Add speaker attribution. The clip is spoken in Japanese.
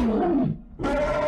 Speaker 1: Oh, my God.